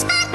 Christmas.